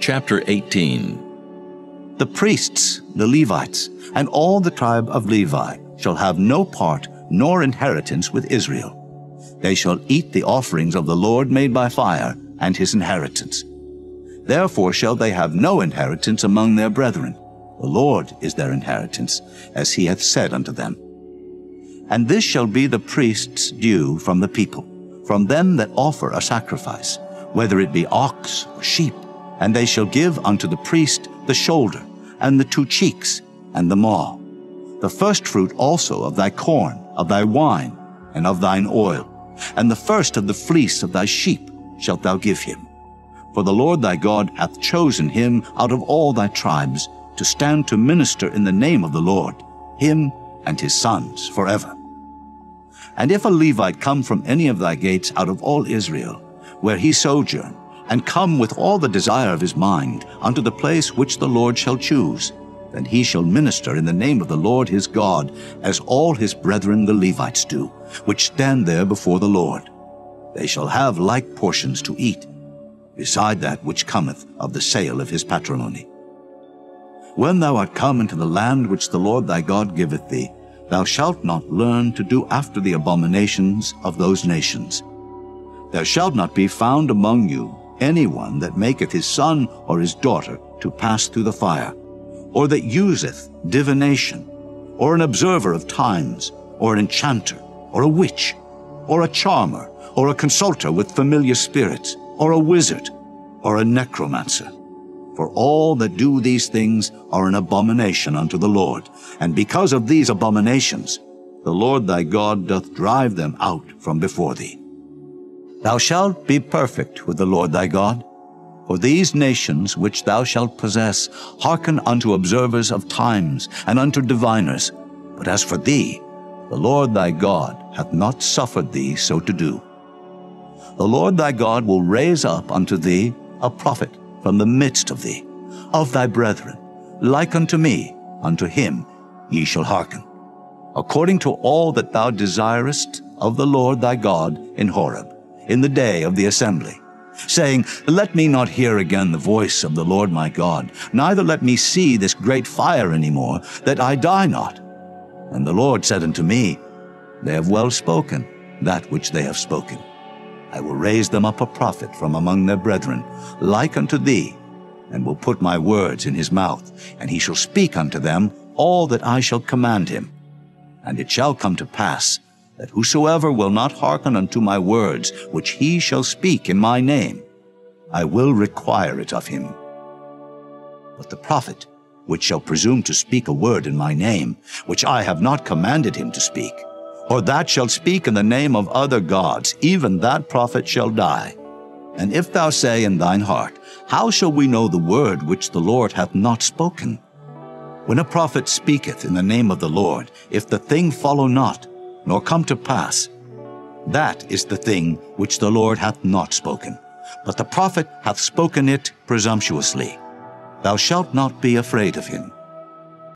Chapter 18 The priests, the Levites, and all the tribe of Levi shall have no part nor inheritance with Israel. They shall eat the offerings of the Lord made by fire, and his inheritance. Therefore shall they have no inheritance among their brethren. The Lord is their inheritance, as he hath said unto them. And this shall be the priest's due from the people, from them that offer a sacrifice, whether it be ox or sheep. And they shall give unto the priest the shoulder, and the two cheeks, and the maw. The firstfruit also of thy corn, of thy wine, and of thine oil, and the first of the fleece of thy sheep shalt thou give him. For the Lord thy God hath chosen him out of all thy tribes to stand to minister in the name of the Lord, him and his sons forever. And if a Levite come from any of thy gates out of all Israel, where he sojourn, and come with all the desire of his mind unto the place which the Lord shall choose, then he shall minister in the name of the Lord his God, as all his brethren the Levites do, which stand there before the Lord. They shall have like portions to eat, beside that which cometh of the sale of his patrimony. When thou art come into the land which the Lord thy God giveth thee, Thou shalt not learn to do after the abominations of those nations. There shall not be found among you any one that maketh his son or his daughter to pass through the fire, or that useth divination, or an observer of times, or an enchanter, or a witch, or a charmer, or a consulter with familiar spirits, or a wizard, or a necromancer for all that do these things are an abomination unto the Lord. And because of these abominations, the Lord thy God doth drive them out from before thee. Thou shalt be perfect with the Lord thy God. For these nations which thou shalt possess hearken unto observers of times and unto diviners. But as for thee, the Lord thy God hath not suffered thee so to do. The Lord thy God will raise up unto thee a prophet from the midst of thee, of thy brethren, like unto me, unto him ye shall hearken, according to all that thou desirest of the Lord thy God in Horeb, in the day of the assembly, saying, Let me not hear again the voice of the Lord my God, neither let me see this great fire any more, that I die not. And the Lord said unto me, They have well spoken that which they have spoken. I will raise them up a prophet from among their brethren, like unto thee, and will put my words in his mouth, and he shall speak unto them all that I shall command him. And it shall come to pass, that whosoever will not hearken unto my words, which he shall speak in my name, I will require it of him. But the prophet, which shall presume to speak a word in my name, which I have not commanded him to speak, or that shall speak in the name of other gods, even that prophet shall die. And if thou say in thine heart, How shall we know the word which the Lord hath not spoken? When a prophet speaketh in the name of the Lord, if the thing follow not, nor come to pass, that is the thing which the Lord hath not spoken. But the prophet hath spoken it presumptuously. Thou shalt not be afraid of him.